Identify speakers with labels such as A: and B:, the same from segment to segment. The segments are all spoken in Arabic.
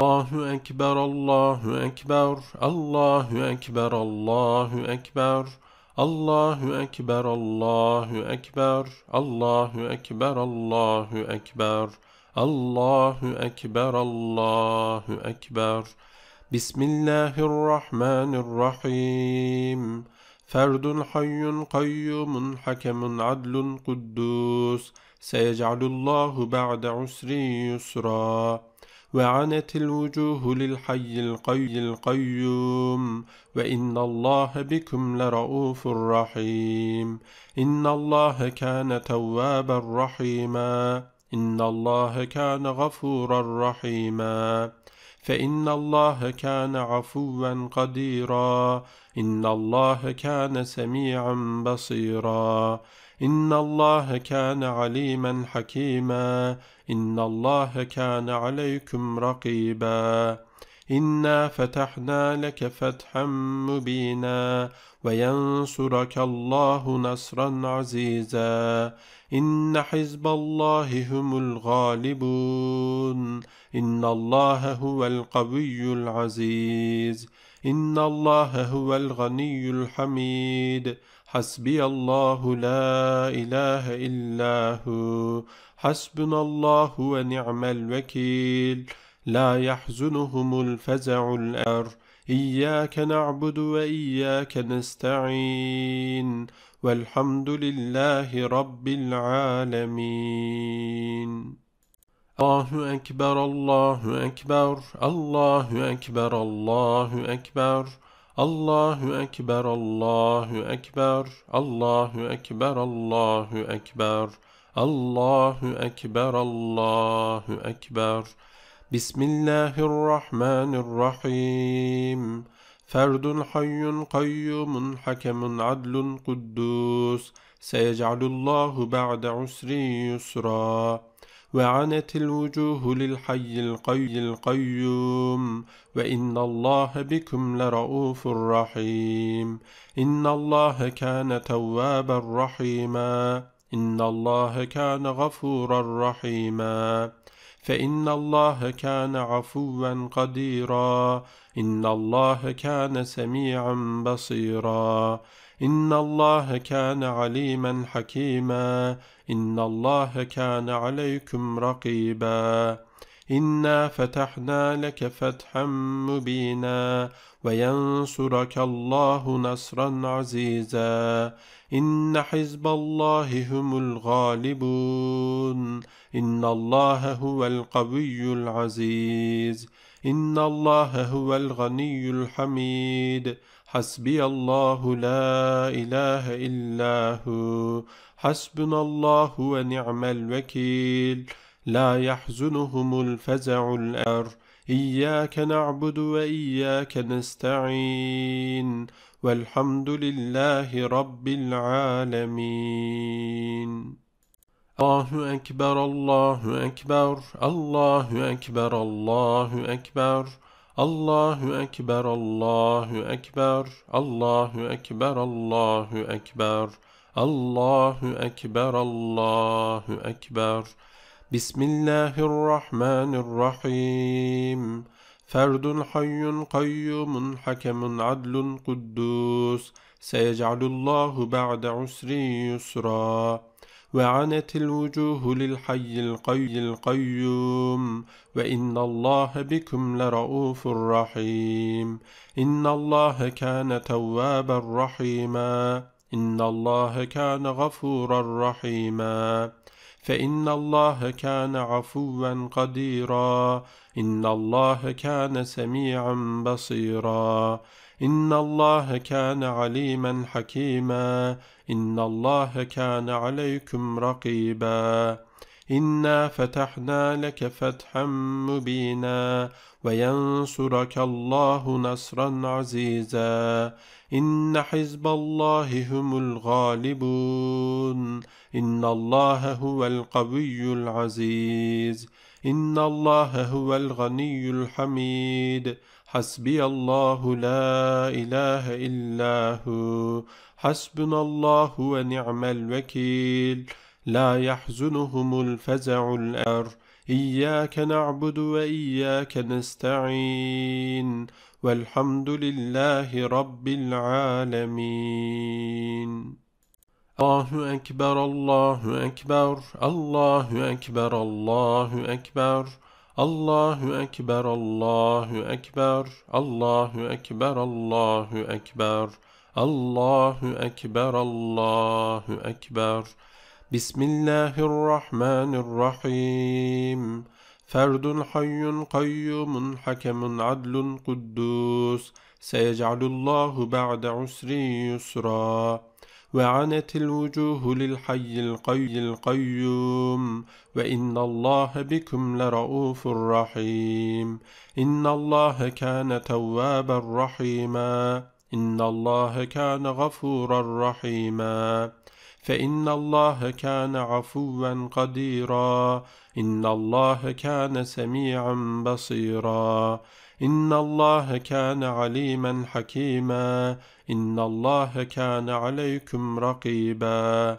A: الله أكبر الله أكبر الله أكبر الله أكبر الله أكبر الله أكبر الله أكبر الله أكبر الله أكبر الله أكبر بسم الله الرحمن الرحيم فرد حي قيوم حكم عدل قدوس سيجعل وعنت الوجوه للحي القي القيوم. وإن الله بكم لرؤوف رحيم. إن الله كان توابا رحيما. إن الله كان غفورا رحيما. فإن الله كان عفوا قديرا. إن الله كان سميعا بصيرا. إن الله كان عليما حكيما. إن الله كان عليكم رقيبا. إنا فتحنا لك فتحا مبينا. وينصرك الله نصرا عزيزا. إن حزب الله هم الغالبون إن الله هو القوي العزيز إن الله هو الغني الحميد حسبي الله لا إله إلا هو حسبنا الله ونعم الوكيل لا يحزنهم الفزع الأر إياك نعبد وإياك نستعين والحمد لله رب العالمين الله أكبر الله أكبر الله أكبر الله أكبر الله أكبر الله أكبر الله أكبر الله أكبر الله أكبر الله أكبر فرد حي قيوم حكم عدل قدوس سيجعل الله بعد عسر يسرا وعنت الوجوه للحي القي القيوم وإن الله بكم لرؤوف رحيم إن الله كان توابا رحيما إن الله كان غفورا رحيما فإن الله كان عفوا قديرا. إن الله كان سميعا بصيرا. إن الله كان عليما حكيما. إن الله كان عليكم رقيبا. إنا فتحنا لك فتحا مبينا. وينصرك الله نصرا عزيزا. إن حزب الله هم الغالبون إن الله هو القوي العزيز إن الله هو الغني الحميد حسبي الله لا إله إلا هو حسبنا الله ونعم الوكيل لا يحزنهم الفزع الأر إياك نعبد وإياك نستعين والحمد لله رب العالمين الله أكبر الله أكبر الله أكبر الله أكبر الله أكبر الله أكبر الله أكبر الله أكبر الله أكبر الله أكبر فرد حي قيوم حكم عدل قدوس سيجعل الله بعد عسر يسرا وعنت الوجوه للحي القي القيوم وإن الله بكم لرؤوف رحيم إن الله كان توابا رحيما إن الله كان غفورا رحيما فإن الله كان عفوا قديرا. إن الله كان سميعا بصيرا. إن الله كان عليما حكيما. إن الله كان عليكم رقيبا. إنا فتحنا لك فتحا مبينا. وينصرك الله نصرا عزيزا إن حزب الله هم الغالبون إن الله هو القوي العزيز إن الله هو الغني الحميد حسبي الله لا إله إلا هو حسبنا الله ونعم الوكيل لا يحزنهم الفزع الأر إياك نعبد وإياك نستعين والحمد لله رب العالمين الله أكبر الله أكبر الله أكبر الله أكبر الله أكبر الله أكبر الله أكبر الله أكبر الله أكبر الله أكبر بسم الله الرحمن الرحيم. فرد حي قيوم حكم عدل قدوس. سيجعل الله بعد عسر يسرا. وعنت الوجوه للحي القي القيوم. وإن الله بكم لرؤوف رحيم. إن الله كان توابا رحيما. إن الله كان غفورا رحيما. فإن الله كان عفوا قديرا. إن الله كان سميعا بصيرا. إن الله كان عليما حكيما. إن الله كان عليكم رقيبا.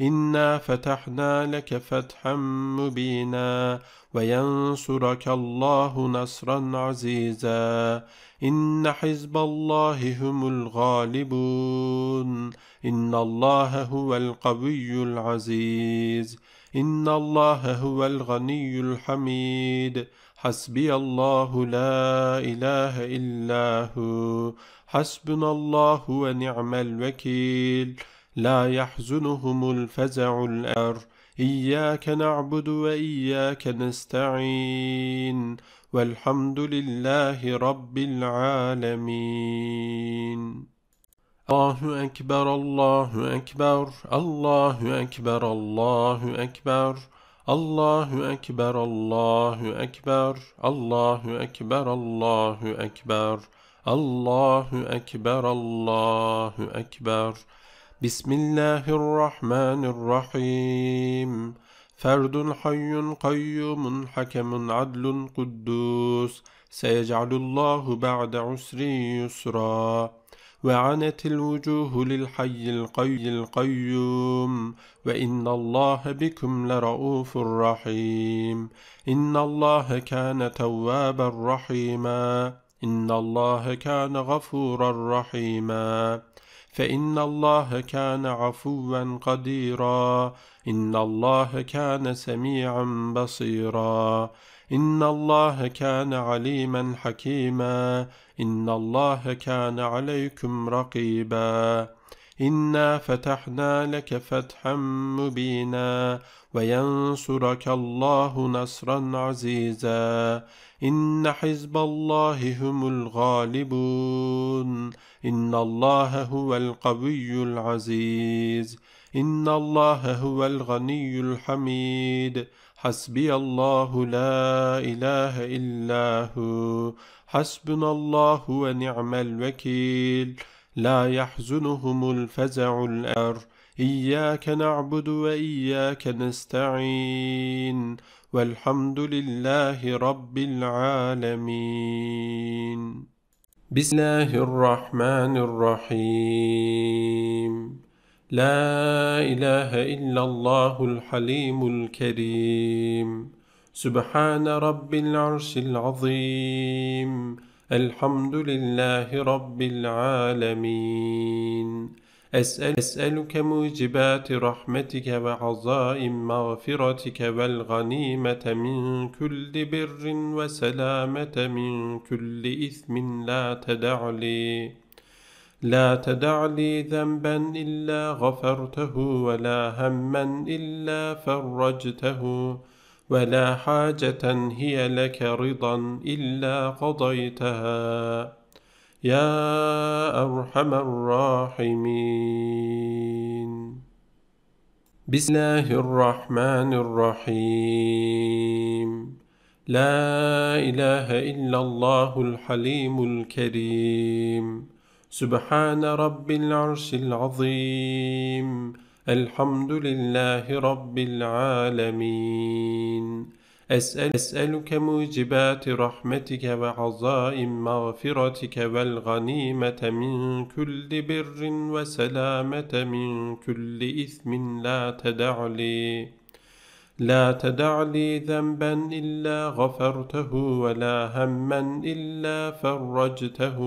A: إنا فتحنا لك فتحا مبينا. وينصرك الله نصرا عزيزا. إن حزب الله هم الغالبون إن الله هو القوي العزيز إن الله هو الغني الحميد حسبي الله لا إله إلا هو حسبنا الله ونعم الوكيل لا يحزنهم الفزع الأر إياك نعبد وإياك نستعين والحمد لله رب العالمين الله أكبر الله أكبر الله أكبر الله أكبر الله أكبر الله أكبر الله أكبر الله أكبر الله أكبر الله أكبر فرد حي قيوم حكم عدل قدوس سيجعل الله بعد عسر يسرا وعنت الوجوه للحي القي القيوم وإن الله بكم لرؤوف رحيم إن الله كان توابا رحيما إن الله كان غفورا رحيما فإن الله كان عفوا قديرا. إن الله كان سميعا بصيرا. إن الله كان عليما حكيما. إن الله كان عليكم رقيبا. إنا فتحنا لك فتحا مبينا وينصرك الله نصرا عزيزا إن حزب الله هم الغالبون إن الله هو القوي العزيز إن الله هو الغني الحميد حسبي الله لا إله إلا هو حسبنا الله ونعم الوكيل لا يحزنهم الفزع الأر إياك نعبد وإياك نستعين. والحمد لله رب العالمين. بسم الله الرحمن الرحيم. لا إله إلا الله الحليم الكريم. سبحان رب العرش العظيم. الحمد لله رب العالمين. أسأل أسألك موجبات رحمتك وعظائم مغفرتك والغنيمة من كل بر وسلامة من كل إثم لا تدع لي لا تدع لي ذنبا إلا غفرته ولا هما إلا فرجته. ولا حاجة هي لك رضا إلا قضيتها. يا أرحم الراحمين. بسم الله الرحمن الرحيم. لا إله إلا الله الحليم الكريم. سبحان رب العرش العظيم. الحمد لله رب العالمين. أسأل أسألك موجبات رحمتك وعظائم مغفرتك والغنيمة من كل بر وسلامة من كل إثم لا تدع لي لا تدع لي ذنبا إلا غفرته ولا هما إلا فرجته.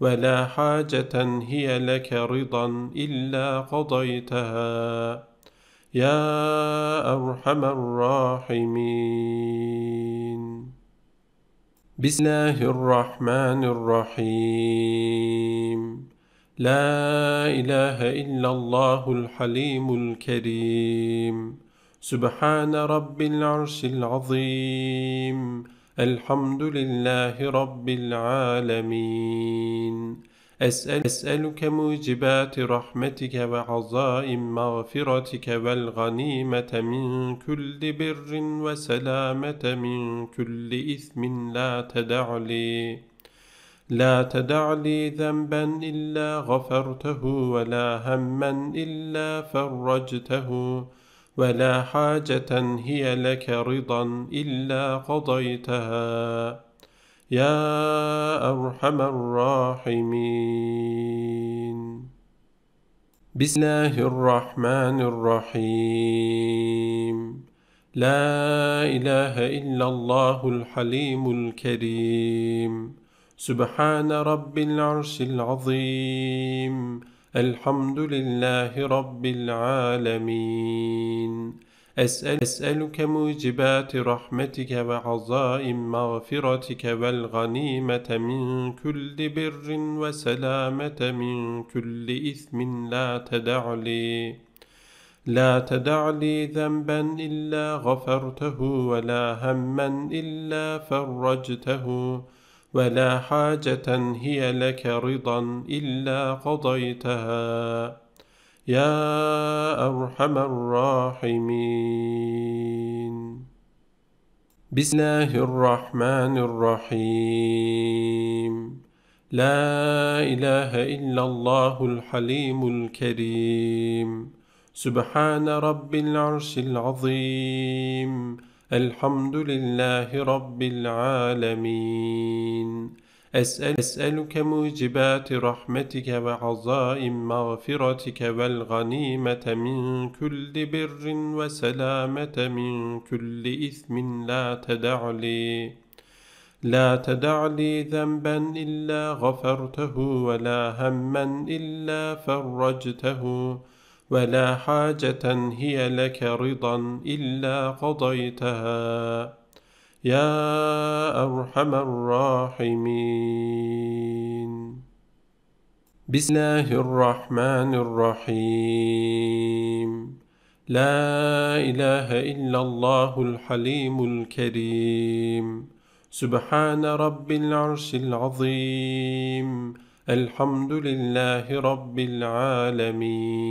A: ولا حاجة هي لك رضا إلا قضيتها. يا أرحم الراحمين. بسم الله الرحمن الرحيم. لا إله إلا الله الحليم الكريم. سبحان رب العرش العظيم. الحمد لله رب العالمين. أسأل أسألك موجبات رحمتك وعظائم مغفرتك والغنيمة من كل بر وسلامة من كل إثم لا تدع لي لا تدع لي ذنبا إلا غفرته ولا هما إلا فرجته. ولا حاجة هي لك رضا إلا قضيتها. يا أرحم الراحمين. بسم الله الرحمن الرحيم. لا إله إلا الله الحليم الكريم. سبحان رب العرش العظيم. الحمد لله رب العالمين. أسأل أسألك موجبات رحمتك وعظائم مغفرتك والغنيمة من كل بر وسلامة من كل إثم لا تدع لي لا تدع لي ذنبا إلا غفرته ولا هما إلا فرجته. ولا حاجة هي لك رضا إلا قضيتها. يا أرحم الراحمين. بسم الله الرحمن الرحيم. لا إله إلا الله الحليم الكريم. سبحان رب العرش العظيم. الحمد لله رب العالمين. أسأل أسألك موجبات رحمتك وعظائم مغفرتك والغنيمة من كل بر وسلامة من كل إثم لا تدع لي لا تدع لي ذنبا إلا غفرته ولا هما إلا فرجته. ولا حاجة هي لك رضا إلا قضيتها. يا أرحم الراحمين. بسم الله الرحمن الرحيم. لا إله إلا الله الحليم الكريم. سبحان رب العرش العظيم. الحمد لله رب العالمين.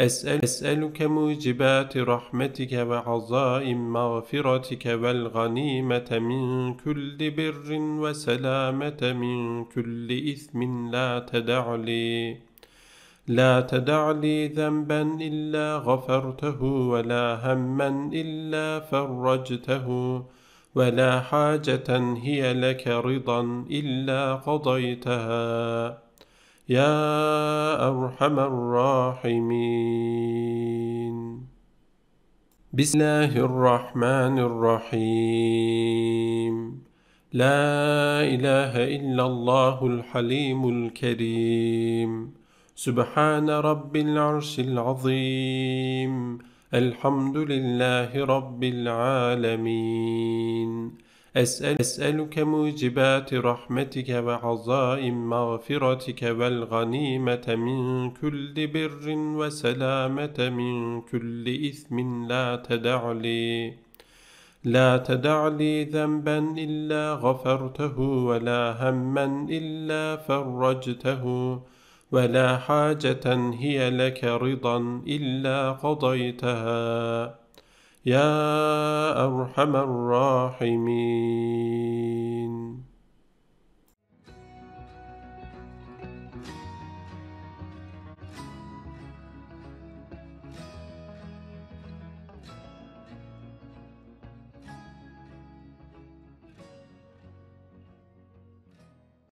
A: أسأل أسألك موجبات رحمتك وعظائم مغفرتك والغنيمة من كل بر وسلامة من كل إثم لا تدع لي لا تدع لي ذنبا إلا غفرته ولا هما إلا فرجته. ولا حاجة هي لك رضا إلا قضيتها. يا أرحم الراحمين. بسم الله الرحمن الرحيم. لا إله إلا الله الحليم الكريم. سبحان رب العرش العظيم. الحمد لله رب العالمين. أسأل أسألك موجبات رحمتك وعظائم مغفرتك والغنيمة من كل بر وسلامة من كل إثم لا تدع لي لا تدع لي ذنبا إلا غفرته ولا هما إلا فرجته. ولا حاجة هي لك رضا إلا قضيتها. يا أرحم الراحمين.